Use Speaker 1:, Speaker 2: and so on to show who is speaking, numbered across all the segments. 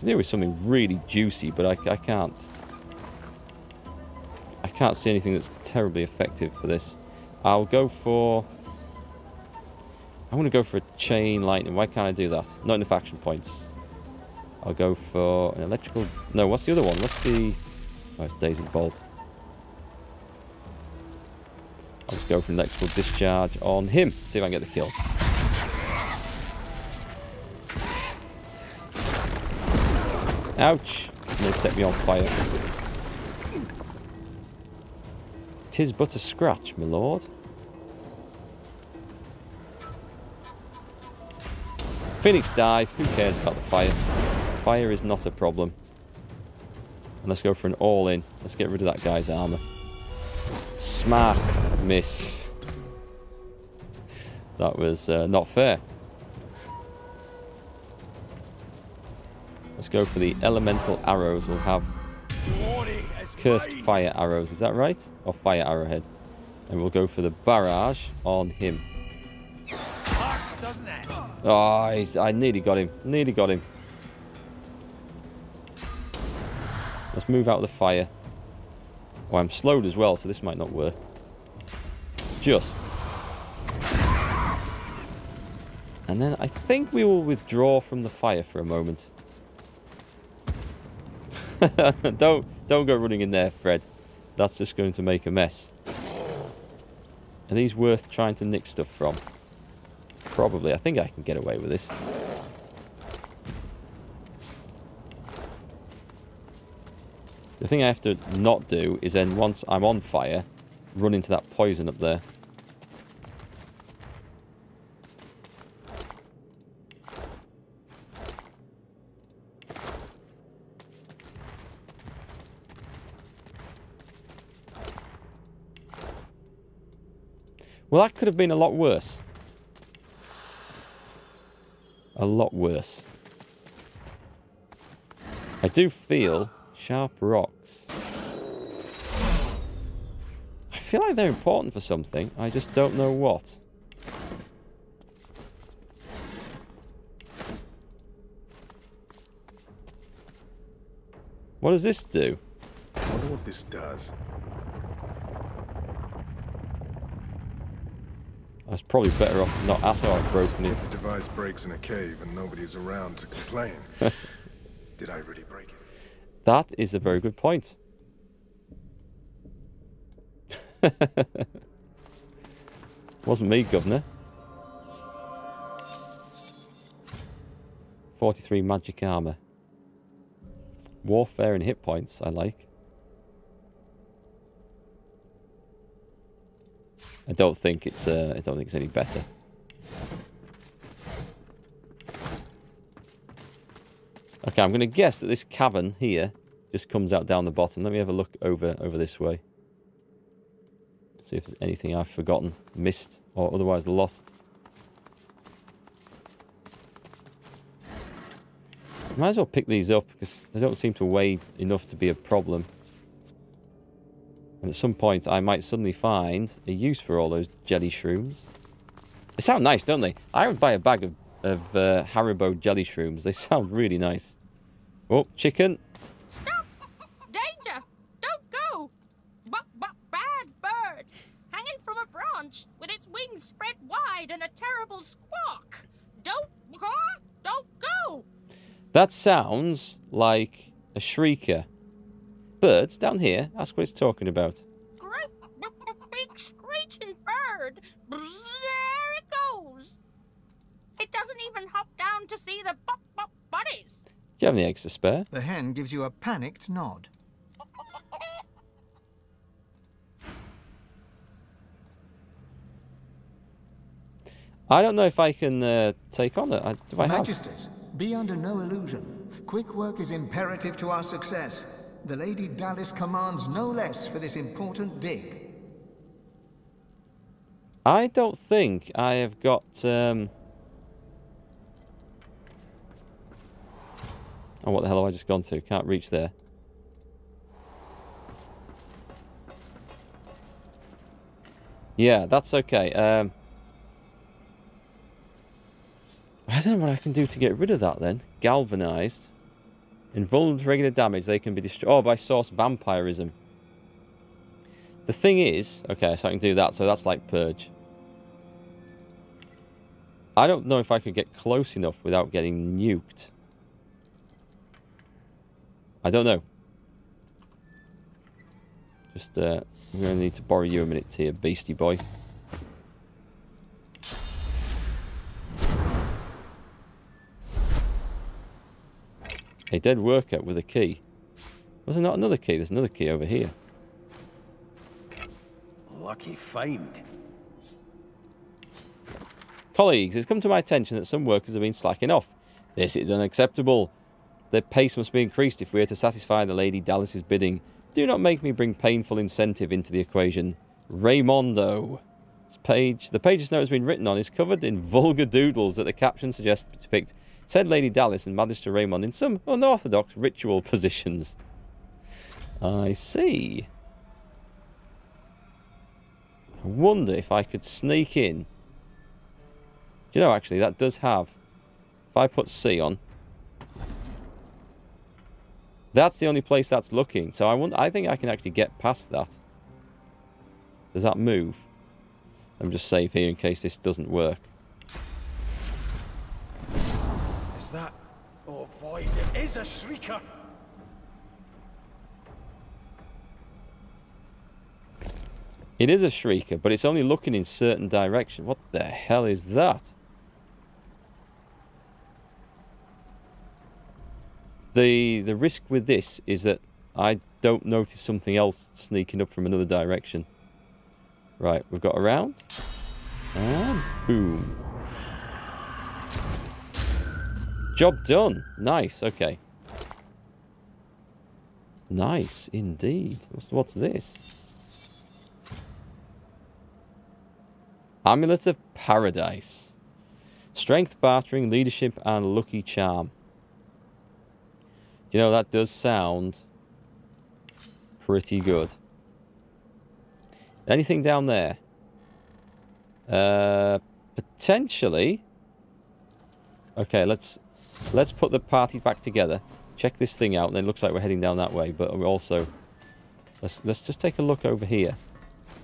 Speaker 1: I do with something really juicy, but I, I can't. I can't see anything that's terribly effective for this. I'll go for... I want to go for a chain lightning. Why can't I do that? Not enough action points. I'll go for an electrical... No, what's the other one? What's the... Oh, it's Dazing Bolt. I'll just go for an electrical discharge on him. See if I can get the kill. Ouch! And they set me on fire. Tis but a scratch, my lord. Phoenix dive. Who cares about the fire? Fire is not a problem. And let's go for an all-in. Let's get rid of that guy's armor. Smack. Miss. That was uh, not fair. Let's go for the elemental arrows. We'll have cursed fire arrows. Is that right? Or fire arrowhead. And we'll go for the barrage on him. Oh, he's, I nearly got him. Nearly got him. Let's move out of the fire. Oh, I'm slowed as well, so this might not work. Just. And then I think we will withdraw from the fire for a moment. don't don't go running in there, Fred. That's just going to make a mess. Are these worth trying to nick stuff from? Probably. I think I can get away with this. The thing I have to not do is then once I'm on fire, run into that poison up there. Well, that could have been a lot worse. A lot worse. I do feel sharp rocks. I feel like they're important for something. I just don't know what. What does this do?
Speaker 2: I wonder what this does.
Speaker 1: I was probably better off not asking how I've broken it.
Speaker 2: The device breaks in a cave and nobody's around to complain, did I really break it?
Speaker 1: That is a very good point. Wasn't me, Governor. 43 magic armor. Warfare and hit points, I like. I don't think it's uh, I don't think it's any better. Okay, I'm going to guess that this cavern here just comes out down the bottom. Let me have a look over over this way. See if there's anything I've forgotten, missed, or otherwise lost. Might as well pick these up because they don't seem to weigh enough to be a problem. And at some point, I might suddenly find a use for all those jelly shrooms. They sound nice, don't they? I would buy a bag of, of uh, Haribo jelly shrooms. They sound really nice. Oh, chicken.
Speaker 3: Stop! Danger! Don't go! B -b bad bird! Hanging from a branch with its wings spread wide and a terrible squawk! Don't, don't go!
Speaker 1: That sounds like a shrieker. Birds down here. Ask what it's talking about.
Speaker 3: Great big screeching bird. There it goes. It doesn't even hop down to see the bop bop buddies.
Speaker 1: Do you have any eggs to spare?
Speaker 4: The hen gives you a panicked nod.
Speaker 1: I don't know if I can uh, take on it. I, do I have?
Speaker 4: Majesties, be under no illusion. Quick work is imperative to our success. The Lady Dallis commands no less for this important dig.
Speaker 1: I don't think I have got... Um... Oh, what the hell have I just gone to? Can't reach there. Yeah, that's okay. Um... I don't know what I can do to get rid of that then. Galvanized. To regular damage, they can be destroyed. Oh, by source vampirism. The thing is, okay, so I can do that. So that's like purge. I don't know if I could get close enough without getting nuked. I don't know. Just, uh, I'm going to need to borrow you a minute here, beastie boy. A dead worker with a key. Was there not another key? There's another key over here.
Speaker 5: Lucky find.
Speaker 1: Colleagues, it's come to my attention that some workers have been slacking off. This is unacceptable. Their pace must be increased if we are to satisfy the Lady Dallis's bidding. Do not make me bring painful incentive into the equation. Raimondo. This page, the page's note has been written on is covered in vulgar doodles that the caption suggests depict said Lady Dallis and Magister Raymond in some unorthodox ritual positions. I see. I wonder if I could sneak in. Do you know, actually, that does have... If I put C on... That's the only place that's looking. So I want, I think I can actually get past that. Does that move? Let me just save here in case this doesn't work.
Speaker 5: That... Oh, void, it is a shrieker!
Speaker 1: It is a shrieker, but it's only looking in certain direction. What the hell is that? The the risk with this is that I don't notice something else sneaking up from another direction. Right, we've got around. And boom. Job done. Nice, okay. Nice, indeed. What's, what's this? Amulet of Paradise. Strength, bartering, leadership, and lucky charm. You know, that does sound pretty good. Anything down there? Uh, potentially. Okay, let's let's put the party back together. Check this thing out, and it looks like we're heading down that way. But we're also let's let's just take a look over here.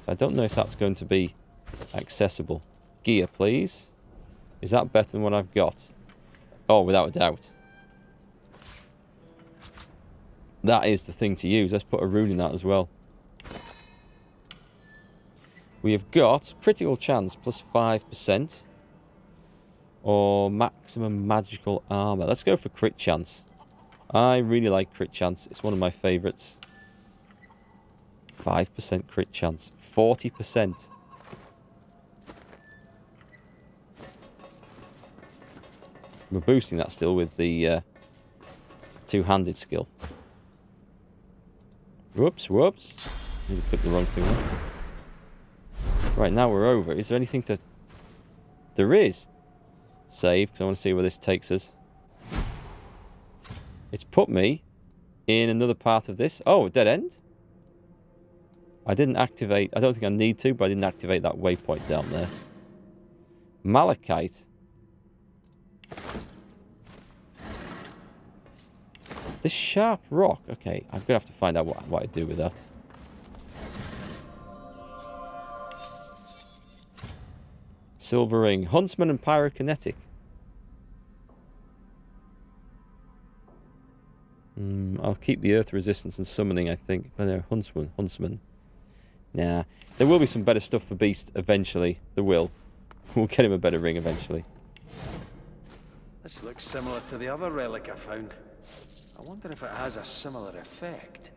Speaker 1: So I don't know if that's going to be accessible. Gear, please. Is that better than what I've got? Oh, without a doubt. That is the thing to use. Let's put a rune in that as well. We have got critical chance plus 5% or maximum magical armor. Let's go for crit chance. I really like crit chance. It's one of my favorites. 5% crit chance. 40%. We're boosting that still with the uh, two-handed skill. Whoops, whoops. Maybe click the wrong thing there. Right, now we're over. Is there anything to... There is. Save, because I want to see where this takes us. It's put me in another part of this. Oh, dead end? I didn't activate... I don't think I need to, but I didn't activate that waypoint down there. Malachite. This sharp rock. Okay, I'm going to have to find out what, what I do with that. Silver ring. Huntsman and pyrokinetic. Mm, I'll keep the earth resistance and summoning, I think. No, no, Huntsman. Huntsman. Nah. There will be some better stuff for Beast eventually. There will. We'll get him a better ring eventually.
Speaker 5: This looks similar to the other relic I found. I wonder if it has a similar effect.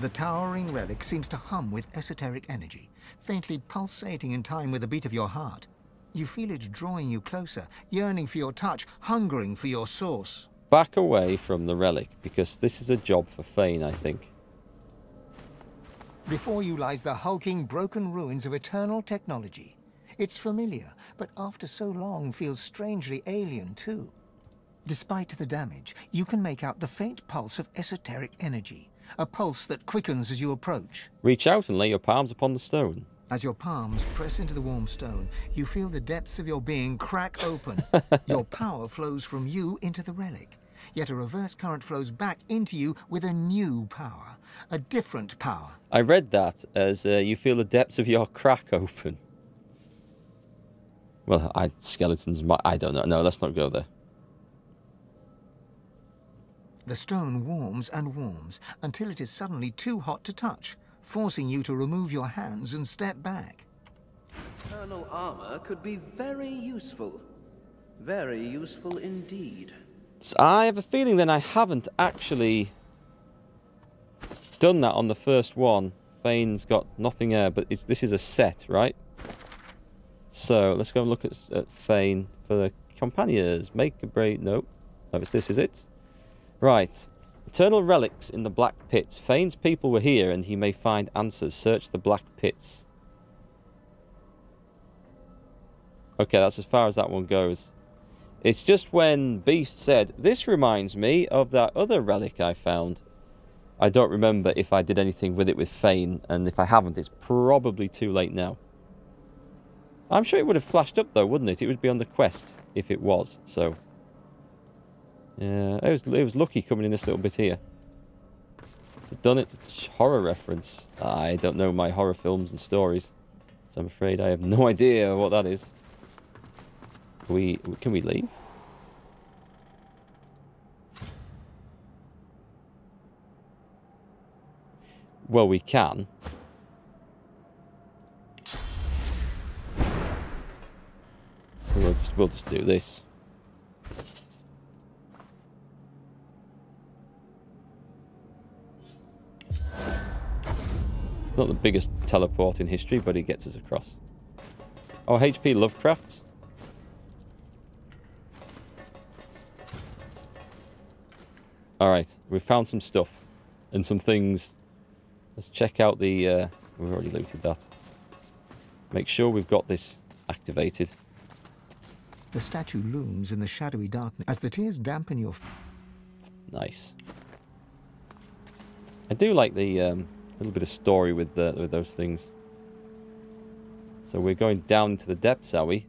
Speaker 4: The towering relic seems to hum with esoteric energy, faintly pulsating in time with the beat of your heart. You feel it drawing you closer, yearning for your touch, hungering for your source.
Speaker 1: Back away from the relic, because this is a job for Fane, I think.
Speaker 4: Before you lies the hulking, broken ruins of eternal technology. It's familiar, but after so long feels strangely alien too. Despite the damage, you can make out the faint pulse of esoteric energy, a pulse that quickens as you approach.
Speaker 1: Reach out and lay your palms upon the stone.
Speaker 4: As your palms press into the warm stone, you feel the depths of your being crack open. your power flows from you into the relic, Yet a reverse current flows back into you with a new power, a different power.
Speaker 1: I read that as uh, you feel the depths of your crack open. Well, I skeletons. might- I don't know. No, let's not go there.
Speaker 4: The stone warms and warms until it is suddenly too hot to touch, forcing you to remove your hands and step back.
Speaker 6: Eternal armor could be very useful. Very useful indeed.
Speaker 1: I have a feeling then I haven't actually done that on the first one. Fane's got nothing there, but it's, this is a set, right? So let's go and look at, s- at Fane for the companions. Make a break. No, no, it's this, is it? Right. Eternal relics in the Black Pits. Fane's people were here, and he may find answers. Search the Black Pits. Okay, that's as far as that one goes. It's just when Beast said, This reminds me of that other relic I found. I don't remember if I did anything with it with Fane, and if I haven't, it's probably too late now. I'm sure it would have flashed up though, wouldn't it? It would be on the quest if it was, so. Yeah, it was, it was lucky coming in this little bit here. Done it. Horror reference. I don't know my horror films and stories, so I'm afraid I have no idea what that is. Can we can we leave? Well, we can. We'll just, we'll just do this. Not the biggest teleport in history, but he gets us across. Oh, HP Lovecraft. Alright, we've found some stuff and some things. Let's check out the... Uh, we've already looted that. Make sure we've got this activated.
Speaker 4: The statue looms in the shadowy darkness as the tears dampen your.
Speaker 1: Nice. I do like the um, little bit of story with the, with those things. So we're going down into the depths, are we?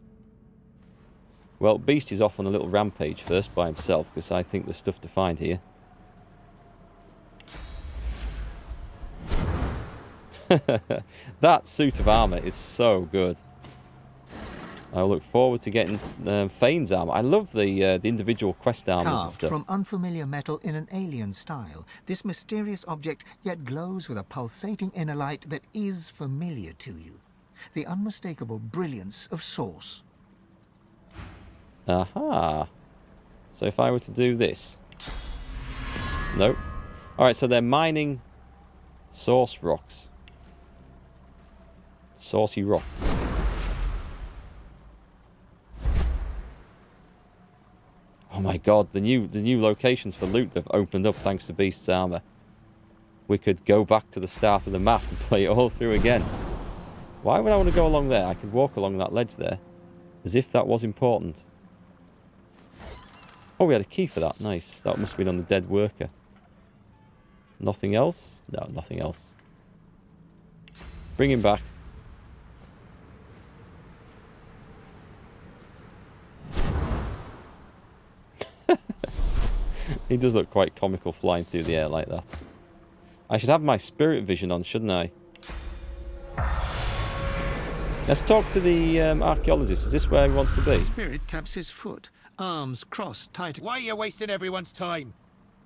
Speaker 1: Well, Beast is off on a little rampage first by himself because I think there's stuff to find here. that suit of armor is so good. I look forward to getting um, Fane's armor. I love the uh, the individual quest armors and stuff.
Speaker 4: from unfamiliar metal in an alien style, this mysterious object yet glows with a pulsating inner light that is familiar to you. The unmistakable brilliance of Source.
Speaker 1: Aha. So if I were to do this. Nope. Alright, so they're mining source rocks. Saucy rocks. Oh my god, the new the new locations for loot have opened up thanks to Beast's armor. We could go back to the start of the map and play it all through again. Why would I want to go along there? I could walk along that ledge there. As if that was important. Oh, we had a key for that. Nice. That must have been on the dead worker. Nothing else? No, nothing else. Bring him back. He does look quite comical flying through the air like that. I should have my spirit vision on, shouldn't I? Let's talk to the um, archaeologist. Is this where he wants to be?
Speaker 4: Spirit taps his foot, arms crossed tight.
Speaker 7: Why are you wasting everyone's time?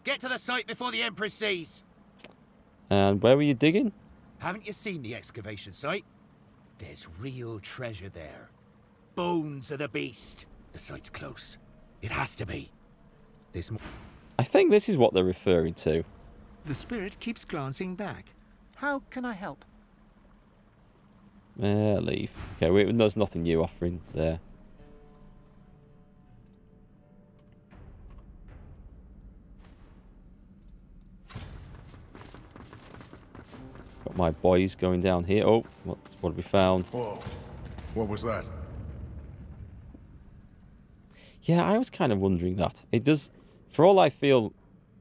Speaker 7: Get to the site before the Empress sees.
Speaker 1: And where were you digging?
Speaker 7: Haven't you seen the excavation site? There's real treasure there. Bones of the beast. The site's close. It has to be. There's more.
Speaker 1: I think this is what they're referring to.
Speaker 4: The spirit keeps glancing back. How can I help?
Speaker 1: Uh, leave. Okay, we, there's nothing new offering there. Got my boys going down here. Oh, what's what have we found?
Speaker 2: Whoa. What was that?
Speaker 1: Yeah, I was kind of wondering that. It does, for all I feel,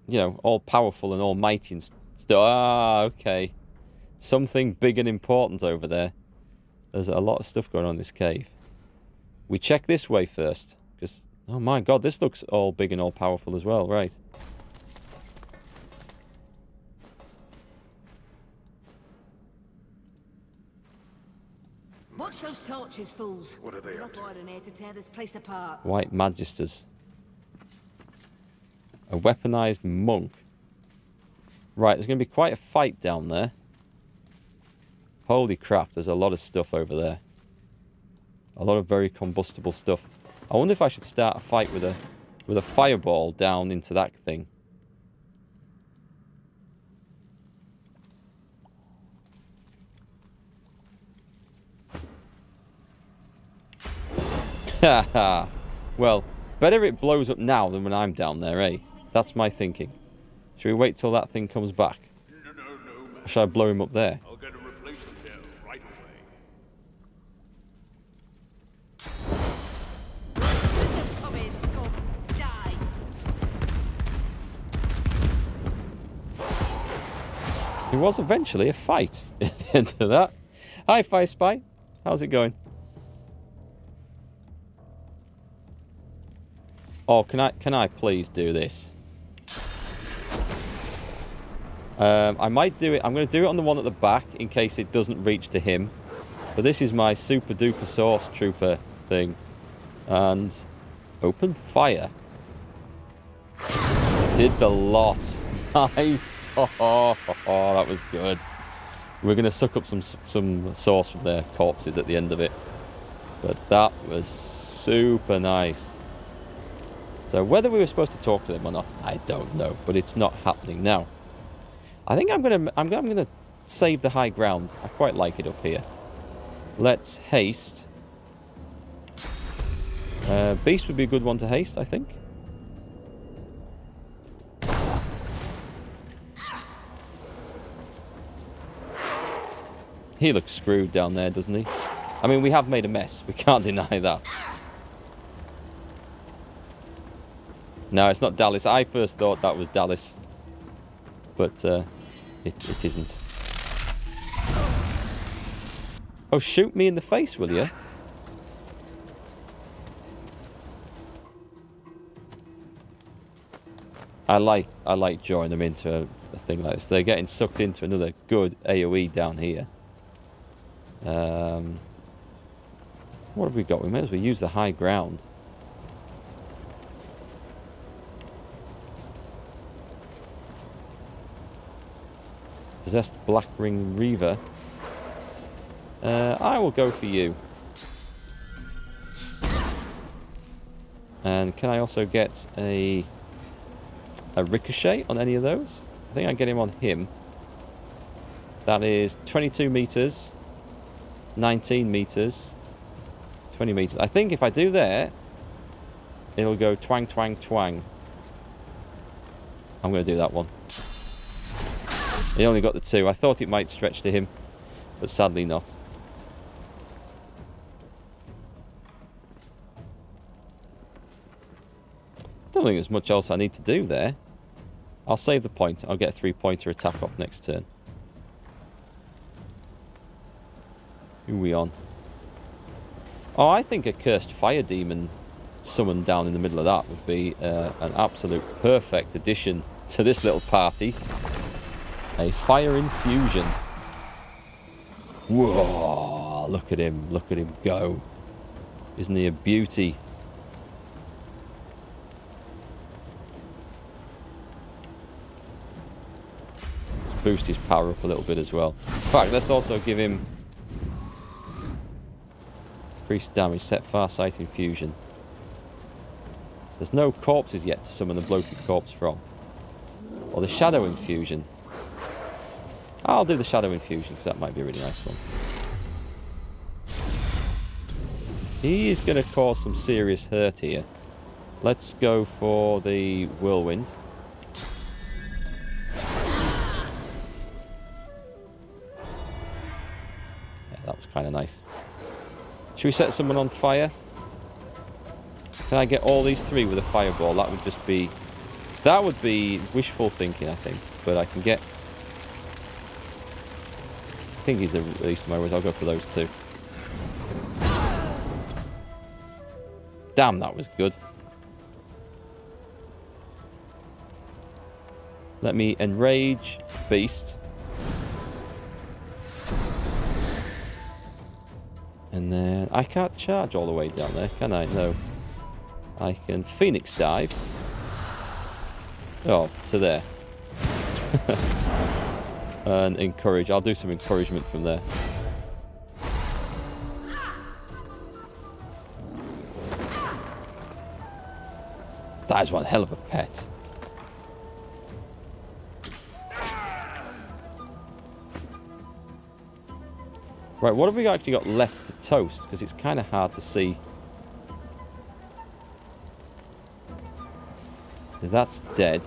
Speaker 1: you know, all powerful and almighty and stuff. Ah, okay. Something big and important over there. There's a lot of stuff going on in this cave. We check this way first, because Oh my god, this looks all big and all powerful as well, right.
Speaker 8: Watch those torches, fools.
Speaker 2: What are they
Speaker 8: We're
Speaker 2: up
Speaker 8: not
Speaker 2: to?
Speaker 8: riding here to tear this place apart.
Speaker 1: White Magisters. A weaponized monk. Right, there's going to be quite a fight down there. Holy crap, there's a lot of stuff over there. A lot of very combustible stuff. I wonder if I should start a fight with a with a fireball down into that thing. Well, better it blows up now than when I'm down there, eh? That's my thinking. Should we wait till that thing comes back?
Speaker 9: No, no, no,
Speaker 1: Or should I blow him up there?
Speaker 9: I'll get a replacement here right away.
Speaker 8: Come here, scum. Die.
Speaker 1: It was eventually a fight at the end of that. Hi, Fire Spy. How's it going? Oh, can I can I please do this? Um, I might do it. I'm going to do it on the one at the back in case it doesn't reach to him. But this is my super duper source trooper thing. And open fire. Did the lot. Nice. Oh, that was good. We're going to suck up some some sauce from their corpses at the end of it. But that was super nice. So whether we were supposed to talk to them or not, I don't know. But it's not happening now. I think I'm gonna I'm I'm gonna save the high ground. I quite like it up here. Let's haste. Uh, Beast would be a good one to haste, I think. He looks screwed down there, doesn't he? I mean, we have made a mess. We can't deny that. No, it's not Dallis. I first thought that was Dallis. But uh, it, it isn't. Oh, shoot me in the face, will you? I like I like drawing them into a, a thing like this. They're getting sucked into another good AoE down here. Um, what have we got? We may as well use the high ground. Possessed Black Ring Reaver. Uh, I will go for you. And can I also get a a ricochet on any of those? I think I get him on him. That is 22 meters, 19 meters, 20 meters. I think if I do there, it'll go twang, twang, twang. I'm going to do that one. He only got the two. I thought it might stretch to him, but sadly not. Don't think there's much else I need to do there. I'll save the point. I'll get a three-pointer attack off next turn. Who are we on? Oh, I think a cursed fire demon summoned down in the middle of that would be uh, an absolute perfect addition to this little party. A fire infusion. Whoa! Look at him. Look at him go. Isn't he a beauty? Let's boost his power up a little bit as well. In fact, let's also give him increased damage, set far sight infusion. There's no corpses yet to summon the bloated corpse from. Or the shadow infusion. I'll do the shadow infusion because that might be a really nice one. He's going to cause some serious hurt here. Let's go for the whirlwind. Yeah, that was kind of nice. Should we set someone on fire? Can I get all these three with a fireball? That would just be... That would be wishful thinking, I think. But I can get... I think he's the least of my worries. I'll go for those two. Damn, that was good. Let me enrage Beast. And then I can't charge all the way down there, can I? No. I can Phoenix dive. Oh, to there. and encourage. I'll do some encouragement from there. That is one hell of a pet. Right, what have we actually got left to toast? Because it's kind of hard to see. That's dead.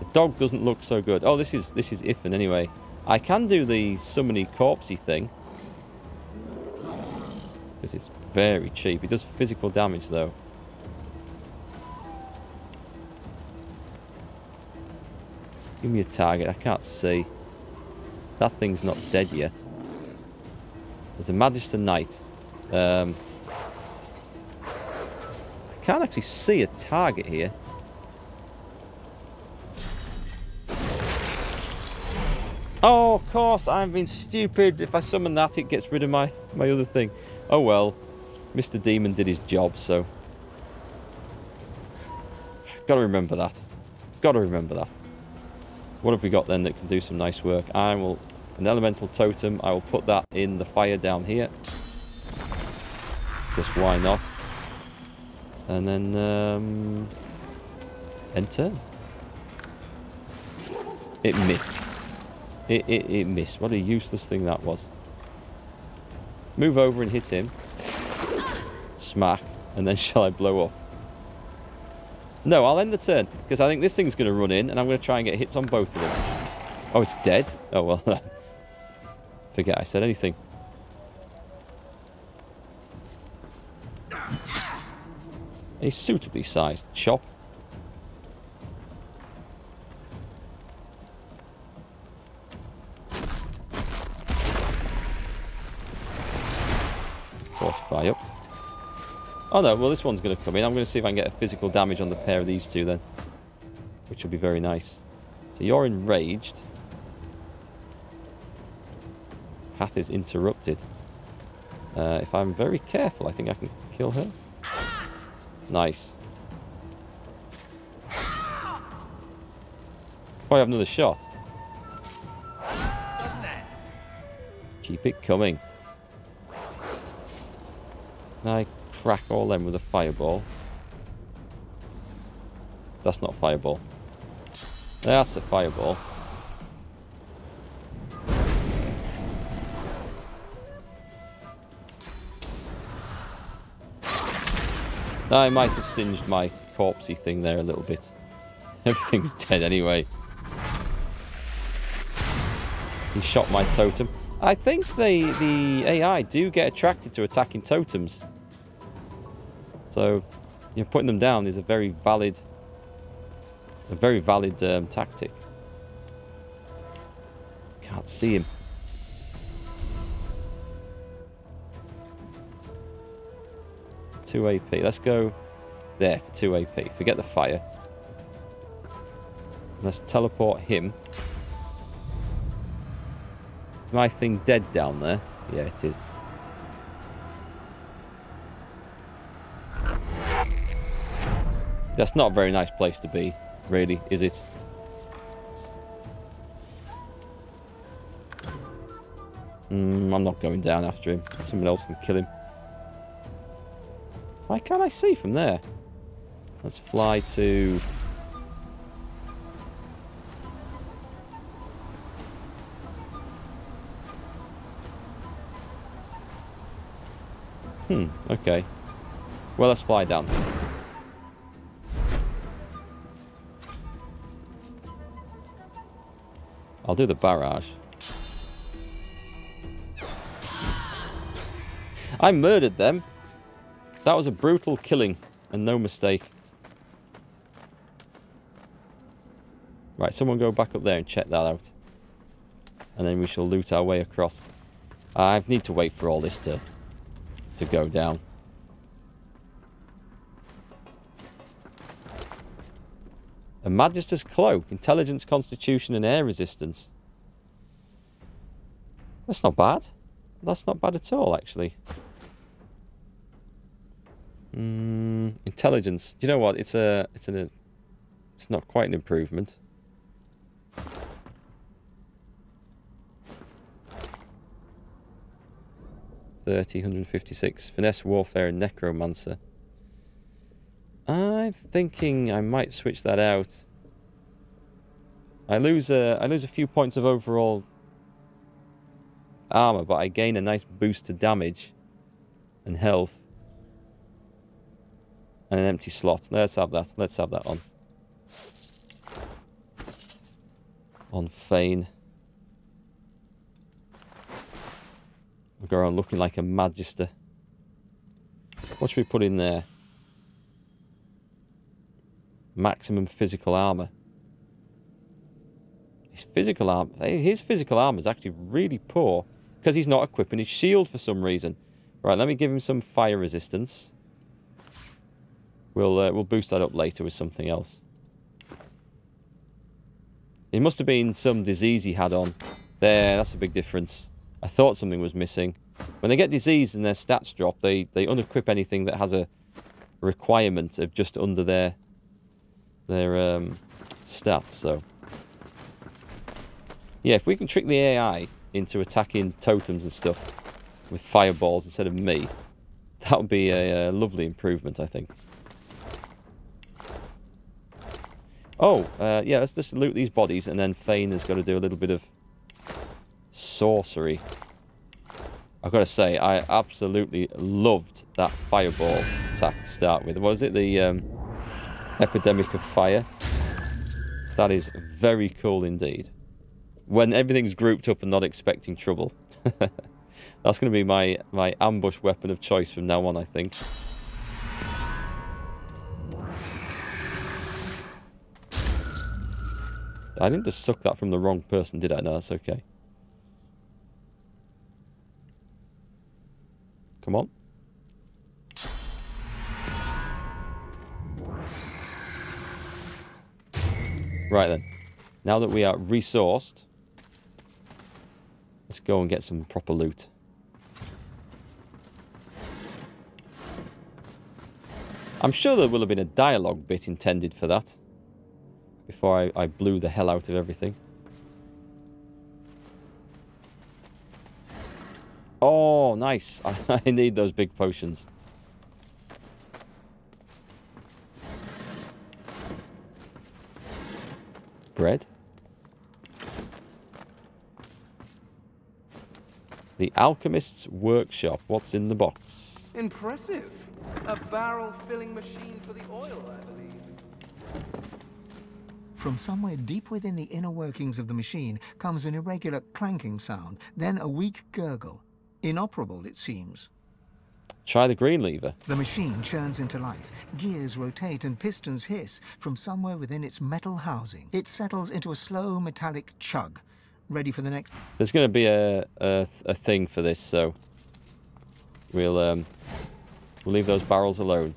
Speaker 1: The dog doesn't look so good. Oh, this is this is Iffin anyway. I can do the summony corpsey thing. Because it's very cheap. It does physical damage though. Give me a target. I can't see. That thing's not dead yet. There's a Magister Knight. Um, I can't actually see a target here. Oh, of course, I've been stupid. If I summon that, it gets rid of my, my other thing. Oh well, Mr. Demon did his job, so... Gotta remember that. Gotta remember that. What have we got then that can do some nice work? I will... An elemental totem. I will put that in the fire down here. Just why not? And then... Um, enter. It missed. It, it, it missed. What a useless thing that was. Move over and hit him. Smack. And then shall I blow up? No, I'll end the turn. Because I think this thing's going to run in. And I'm going to try and get hits on both of them. Oh, it's dead? Oh, well. Forget I said anything. A suitably sized chop. Up. Oh no, well this one's going to come in. I'm going to see if I can get a physical damage on the pair of these two then. Which will be very nice. So you're enraged. Path is interrupted. Uh, if I'm very careful, I think I can kill her. Nice. Oh, I have another shot. Keep it coming. Crack all them with a fireball? That's not fireball. That's a fireball. I might have singed my corpsey thing there a little bit. Everything's dead anyway. He shot my totem. I think the, the AI do get attracted to attacking totems. So, you know, putting them down is a very valid, a very valid um, tactic. Can't see him. Two AP. Let's go there for two AP. Forget the fire. Let's teleport him. Is my thing dead down there? Yeah, it is. That's not a very nice place to be, really, is it? Mm, I'm not going down after him. Someone else can kill him. Why can't I see from there? Let's fly to... Hmm, okay. Well, let's fly down. I'll do the barrage. I murdered them. That was a brutal killing, and no mistake. Right, someone go back up there and check that out. And then we shall loot our way across. I need to wait for all this to, to go down. A Magister's Cloak. Intelligence, Constitution, and Air Resistance. That's not bad. That's not bad at all, actually. Mm, intelligence. You know what? It's a. It's an. It's not quite an improvement. Thirty, hundred fifty-six. Finesse, warfare, and necromancer. I'm thinking I might switch that out. I lose a. I lose a few points of overall armor, but I gain a nice boost to damage and health. And an empty slot. Let's have that. Let's have that on. On Fane. We'll go around looking like a magister. What should we put in there? Maximum physical armor. His physical armor, his physical armor is actually really poor because he's not equipping his shield for some reason. Right, let me give him some fire resistance. We'll uh, we'll boost that up later with something else. It must have been some disease he had on. There, that's a big difference. I thought something was missing. When they get disease and their stats drop, they, they unequip anything that has a requirement of just under their their um, stats. So, yeah, if we can trick the AI into attacking totems and stuff with fireballs instead of me, that would be a, a lovely improvement, I think. Oh, uh, yeah, let's just loot these bodies, and then Fane has got to do a little bit of sorcery. I've got to say, I absolutely loved that fireball attack to start with. Was it the um, Epidemic of Fire? That is very cool indeed. When everything's grouped up and not expecting trouble. That's going to be my, my ambush weapon of choice from now on, I think. I didn't just suck that from the wrong person, did I? No, that's okay. Come on. Right then. Now that we are resourced, let's go and get some proper loot. I'm sure there will have been a dialogue bit intended for that before I, I blew the hell out of everything. Oh, nice. I, I need those big potions. Bread. The Alchemist's Workshop. What's in the box?
Speaker 6: Impressive. A barrel filling machine for the oil, I believe.
Speaker 4: From somewhere deep within the inner workings of the machine comes an irregular clanking sound, then a weak gurgle. Inoperable, it seems.
Speaker 1: Try the green lever.
Speaker 4: The machine churns into life. Gears rotate and pistons hiss from somewhere within its metal housing. It settles into a slow metallic chug, ready for the next.
Speaker 1: There's going to be a, a a thing for this, so we'll um we'll leave those barrels alone.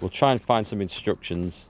Speaker 1: We'll try and find some instructions